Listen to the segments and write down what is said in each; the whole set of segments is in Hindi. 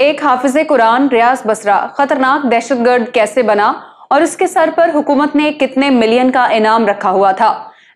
एक हाफिज कुरान रियाज बसरा, खतरनाक दहशतगर्द कैसे बना और उसके सर पर हुकूमत ने कितने मिलियन का इनाम रखा हुआ था?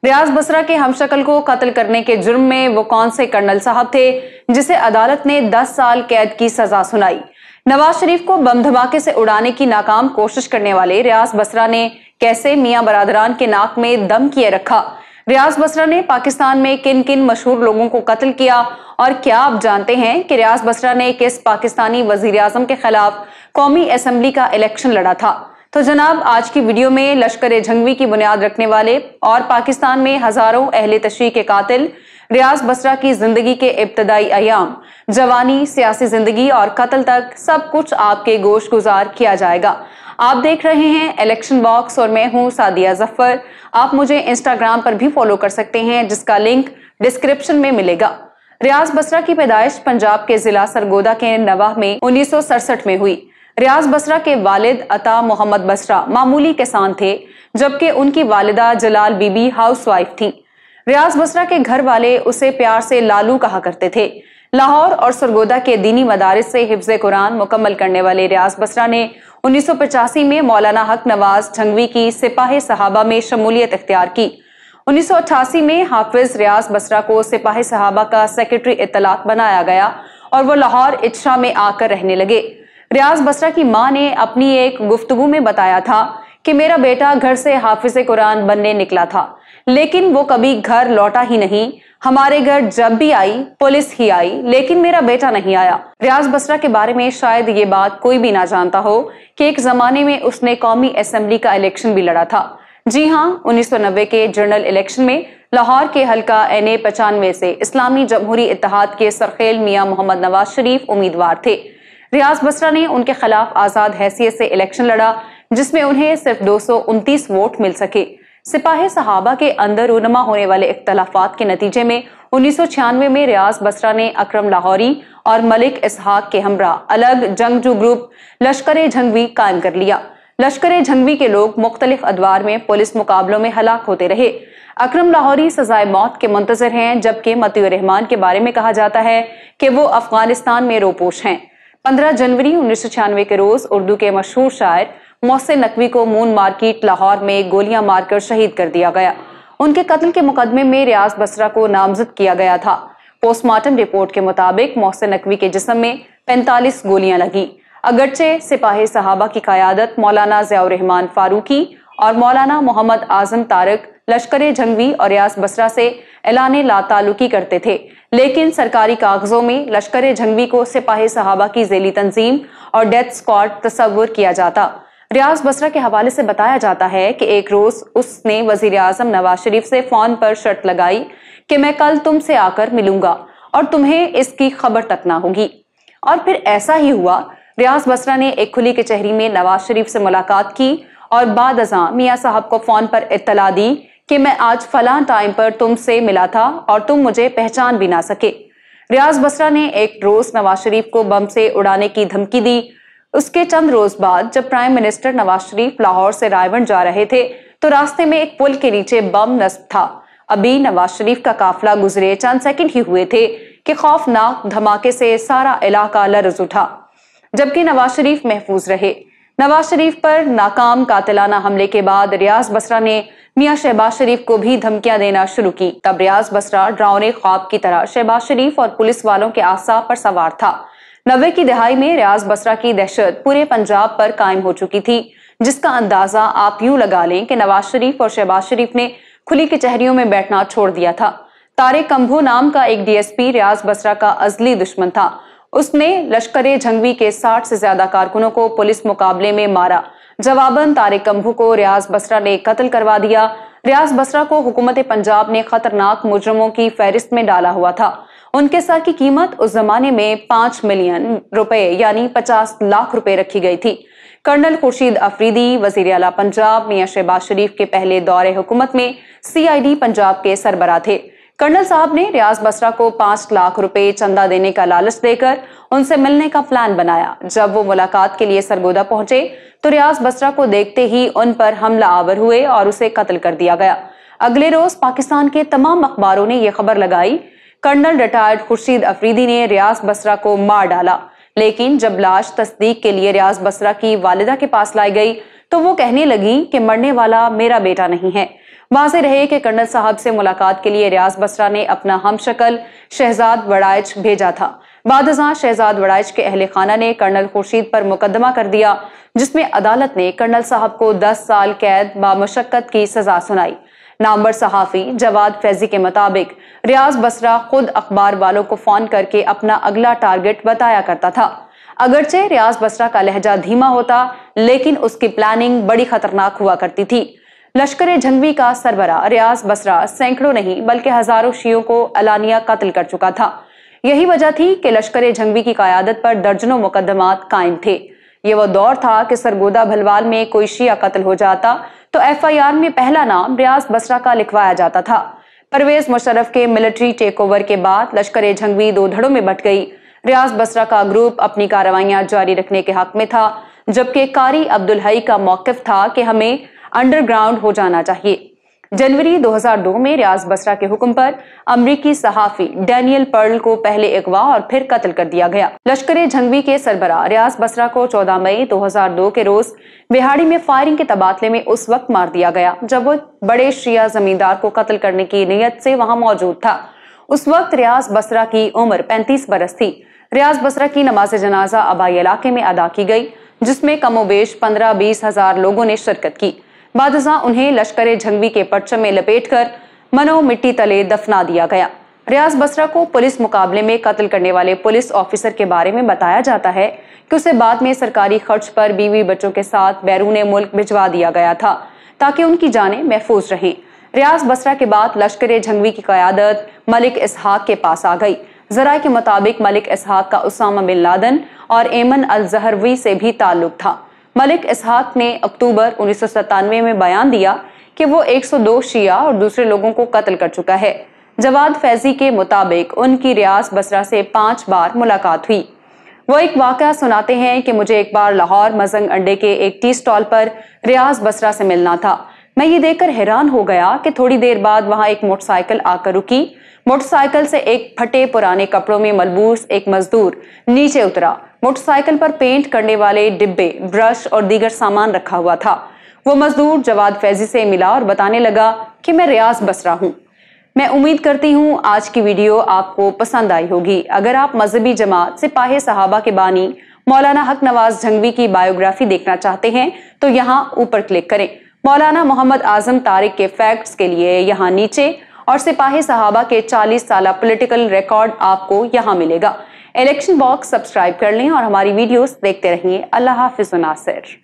रियाज बसरा के हमशक्ल को कत्ल करने के जुर्म में वो कौन से कर्नल साहब थे, जिसे अदालत ने 10 साल कैद की सजा सुनाई? नवाज़ शरीफ को बम धमाके से उड़ाने की नाकाम कोशिश करने वाले रियाज बसरा ने कैसे मियाँ बरादरान के नाक में दम किए रखा? रियाज बसरा ने पाकिस्तान में किन किन मशहूर लोगों को कत्ल किया? और क्या आप जानते हैं कि रियाज बसरा ने किस पाकिस्तानी वज़ीर आज़म के खिलाफ कौमी असम्बली का इलेक्शन लड़ा था? तो जनाब, आज की वीडियो में लश्कर जंगवी की बुनियाद रखने वाले और पाकिस्तान में हज़ारों अहले तशरी के कातिल रियाज बसरा की ज़िंदगी के इब्तदाई अयाम। जवानी, सियासी ज़िंदगी और कत्ल तक सब कुछ आपके गोश गुजार किया जाएगा। आप देख रहे हैं इलेक्शन बॉक्स और मैं हूँ सादिया ज़फ़र। आप मुझे इंस्टाग्राम पर भी फॉलो कर सकते हैं, जिसका लिंक डिस्क्रिप्शन में मिलेगा। रियाज बसरा की पैदाइश पंजाब के जिला सरगोदा के नवाह में उन्नीस में हुई। रियाज बसरा के वालिद अता मोहम्मद बसरा मामूली किसान थे, जबकि उनकी वालिदा जलाल बीबी हाउसवाइफ थी। रियाज बसरा के घर वाले उसे प्यार से लालू कहा करते थे। लाहौर और सरगोदा के दीनी मदारस से हिफ्ज कुरान मुकम्मल करने वाले रियाज बसरा ने 1985 में मौलाना हक नवाज़ झंगवी की सिपाही सहाबा में शमूलियत इख्तियार की। 1988 में हाफिज रियाज बसरा को सिपाही सहाबा का सेक्रेटरी इतलाक बनाया गया और वो लाहौर इच्छा में आकर रहने लगे। रियाज बसरा की माँ ने अपनी एक गुफ्तगु में बताया था कि मेरा बेटा घर से हाफिज कुरान बनने निकला था। लेकिन वो कभी घर लौटा ही नहीं। हमारे घर जब भी आई, पुलिस ही आई, लेकिन मेरा बेटा नहीं आया। रियाज बसरा के बारे में शायद ये बात कोई भी ना जानता हो कि एक जमाने में उसने कौमी असेंबली का इलेक्शन भी लड़ा था। जी हाँ 1990 के जनरल इलेक्शन में लाहौर के हल्का एन ए पचानवे से इस्लामी जमहूरी इतिहाद के सरखेल मियाँ मोहम्मद नवाज़ शरीफ उम्मीदवार थे। रियाज बसरा ने उनके खिलाफ आज़ाद हैसियत से इलेक्शन लड़ा, जिसमें उन्हें सिर्फ़ दो सौ उनतीस वोट मिल सके। सिपाही सहाबा के अंदर उनमा होने वाले इख्तलाफात के नतीजे में उन्नीस सौ छियानवे में रियाज बसरा ने अक्रम लाहौरी और मलिक इसहाक के हमरा अलग जंगजू ग्रुप लश्कर झंगवी कायम कर लिया। लश्कर झंगवी के लोग मुख्तलिफ़ अदवार में पुलिस मुकाबलों में हलाक होते रहे। अक्रम लाहौरी सजाए मौत के मुंतजर हैं, जबकि मती रहमान के बारे में कहा जाता है कि वो अफ़गानिस्तान में रोपोश हैं। पंद्रह जनवरी उन्नीस सौ छियानवे के रोज उर्दू के मशहूर शायर मोहसिन नकवी को मून मार्केट लाहौर में गोलियाँ मारकर शहीद कर दिया गया। उनके कत्ल के मुकदमे में रियाज बसरा को नामजद किया गया था। पोस्टमार्टम रिपोर्ट के मुताबिक मोहसिन नकवी के जिसम में 45 गोलियाँ लगी। अगरचे सिपाही सहाबा की क्यादत मौलाना रहमान फारूकी और मौलाना मोहम्मद आज़म तारक, लश्कर जंगवी और रियाज बसरा से ऐलान लातालुकी करते थे। लेकिन सरकारी कागजों में लश्कर जंगवी को सिपाही सहाबा की जेली तंजीम और डेथ स्क्वाड तस्वुर किया जाता। रियाज बसरा के हवाले से बताया जाता है कि एक रोज उसने वज़ीर आज़म नवाज़ शरीफ से फ़ोन पर शर्त लगाई कि मैं कल तुमसे आकर मिलूँगा और तुम्हें इसकी खबर तक ना होगी। और फिर ऐसा ही हुआ। रियाज बसरा ने एक खुली कचहरी में नवाज़ शरीफ से मुलाकात की और बाद अजा मियाँ साहब को फ़ोन पर इतला दी कि मैं आज फला टाइम पर तुमसे मिला था और तुम मुझे पहचान भी ना सके। रियाज बसरा ने एक रोज नवाज़ शरीफ को बम से उड़ाने की धमकी दी उसके चंद रोज बाद जब प्राइम मिनिस्टर नवाज़ शरीफ लाहौर से रायवन जा रहे थे तो रास्ते में एक पुल के नीचे बम नस्ब था। अभी नवाज़ शरीफ का काफिला गुजरे चंद सेकंड ही हुए थे कि खौफनाक धमाके से सारा इलाका लरज उठा। जबकि नवाज़ शरीफ महफूज रहे। नवाज़ शरीफ पर नाकाम कातिलाना हमले के बाद रियाज बसरा ने मियाँ शहबाज शरीफ को भी धमकियाँ देना शुरू की। तब रियाज बसरा ड्राउने ख्वाब की तरह शहबाज शरीफ और पुलिस वालों के आसा पर सवार था। नब्बे की दहाई में रियाज बसरा की दहशत पूरे पंजाब पर कायम हो चुकी थी, जिसका अंदाज़ा आप यूँ लगा लें कि नवाज़ शरीफ और शहबाज शरीफ ने खुली कचहरियों में बैठना छोड़ दिया था। तारे कंभो नाम का एक डीएसपी रियाज बसरा का अजली दुश्मन था। उसने लश्कर झंगवी के 60 से ज़्यादा कारकुनों को पुलिस मुकाबले में मारा। जवाबन तारे कंभू को रियाज बसरा ने कत्ल करवा दिया। रियाज बसरा को हुकूमत पंजाब ने खतरनाक मुजरमों की फहरिस्त में डाला हुआ था। उनके सर की कीमत उस जमाने में पाँच मिलियन रुपए, यानी पचास लाख रुपए रखी गई थी। कर्नल खुर्शीद अफरीदी, वज़ीर अला पंजाब, मियाँ शहबाज शरीफ के पहले दौरे हुकूमत में सीआईडी पंजाब के सरबरा थे। कर्नल साहब ने रियाज बसरा को पाँच लाख रुपए चंदा देने का लालच देकर उनसे मिलने का प्लान बनाया। जब वो मुलाकात के लिए सरगोदा पहुँचे तो रियाज बसरा को देखते ही उन पर हमला आवर हुए और उसे कत्ल कर दिया गया। अगले रोज पाकिस्तान के तमाम अखबारों ने यह खबर लगाई कर्नल रिटायर्ड खुर्शीद अफरीदी ने रियाज बसरा को मार डाला। लेकिन जब लाश तस्दीक के लिए रियाज बसरा की वालिदा के पास लाई गई तो वो कहने लगी कि मरने वाला मेरा बेटा नहीं है। वाजे रहे कि कर्नल साहब से मुलाकात के लिए रियाज बसरा ने अपना हम शक्ल शहजाद वड़ाइच भेजा था। बाद शहजाद वड़ाइच के अहल खाना ने कर्नल खुर्शीद पर मुकदमा कर दिया, जिसमें अदालत ने कर्नल साहब को 10 साल कैद, बामशक्कत की सजा सुनाई। नामवर सहाफी जवाद फैजी के मुताबिक, रियाज बसरा खुद अखबार वालों को फ़ोन करके अपना अगला टारगेट बताया करता था। अगरचे रियाज बसरा का लहजा धीमा होता, लेकिन उसकी प्लानिंग बड़ी खतरनाक हुआ करती थी। लश्कर झंगवी का सरबरा रियाज बसरा सैकड़ों नहीं, बल्कि हज़ारों शियों को अलानिया कत्ल कर चुका था। यही वजह थी कि लश्कर झंगवी की क्यादत पर दर्जनों मुकदमात कायम थे। ये वो दौर था कि सरगोदा भलवाल में कोई शिया कत्ल हो जाता तो एफआईआर में पहला नाम रियाज बसरा का लिखवाया जाता था। परवेज मुशरफ के मिलिट्री टेक ओवर के बाद लश्कर ए झंगवी दो धड़ों में बट गई। रियाज बसरा का ग्रुप अपनी कार्रवाइयाँ जारी रखने के हक में था, जबकि कारी अब्दुल हई का मौकफ था कि हमें अंडरग्राउंड हो जाना चाहिए। जनवरी 2002 में रियाज बसरा के हुक्म पर अमरीकी सहाफी डैनियल पर्ल को पहले अगवा और फिर कत्ल कर दिया गया। लश्कर झंगवी के सरबरा रियाज बसरा को 14 मई 2002 के रोज बिहाड़ी में फायरिंग के तबादले में उस वक्त मार दिया गया, जब वो बड़े शिया जमींदार को कत्ल करने की नीयत से वहाँ मौजूद था। उस वक्त रियाज बसरा की उम्र पैंतीस बरस थी। रियाज बसरा की नमाज़ जनाजा आबाई इलाके में अदा की गई, जिसमें कमोबेश पंद्रह बीस हज़ार लोगों ने शिरकत की। बादजा उन्हें लश्कर झंगवी के परचम में लपेटकर मनो मिट्टी तले दफना दिया गया। रियाज बसरा को पुलिस मुकाबले में कत्ल करने वाले पुलिस ऑफिसर के बारे में बताया जाता है कि उसे बाद में सरकारी खर्च पर बीवी बच्चों के साथ बैरून मुल्क भिजवा दिया गया था, ताकि उनकी जानें महफूज रहें। रियाज बसरा के बाद लश्कर झंगवी की क्यादत मलिक इसहाक के पास आ गई। जरा के मुताबिक मलिक इसहाक का उसामा बिन लादन और एमन अल जहरवी से भी ताल्लुक था। मलिक इसहाक ने अक्टूबर उन्नीस में बयान दिया कि वो 102 शिया और दूसरे लोगों को कत्ल कर चुका है। जवाद फैजी के मुताबिक उनकी रियाज बसरा से पाँच बार मुलाकात हुई। वो एक वाक़ सुनाते हैं कि मुझे एक बार लाहौर मजंग अंडे के एक टी स्टॉल पर रियाज बसरा से मिलना था। मैं ये देखकर हैरान हो गया कि थोड़ी देर बाद वहाँ एक मोटरसाइकिल आकर रुकी। मोटरसाइकिल से एक फटे पुराने कपड़ों में मलबूस एक मजदूर नीचे उतरा। मोटरसाइकिल पर पेंट करने वाले डिब्बे, ब्रश और दीगर सामान रखा हुआ था। वो मजदूर जवाद फैजी से मिला और बताने लगा कि मैं रियाज बसरा हूँ। मैं उम्मीद करती हूँ आज की वीडियो आपको पसंद आई होगी। अगर आप मजहबी जमात, सिपाही सहाबा के बानी, मौलाना हक नवाज़ जंगवी की बायोग्राफी देखना चाहते हैं तो यहाँ ऊपर क्लिक करें। मौलाना मोहम्मद आज़म तारिक के फैक्ट्स के लिए यहाँ नीचे और सिपाही सहाबा के 40 साल पॉलिटिकल रिकॉर्ड आपको यहाँ मिलेगा। इलेक्शन बॉक्स सब्सक्राइब कर लें और हमारी वीडियोस देखते रहिए। अल्लाह हाफिज नासिर।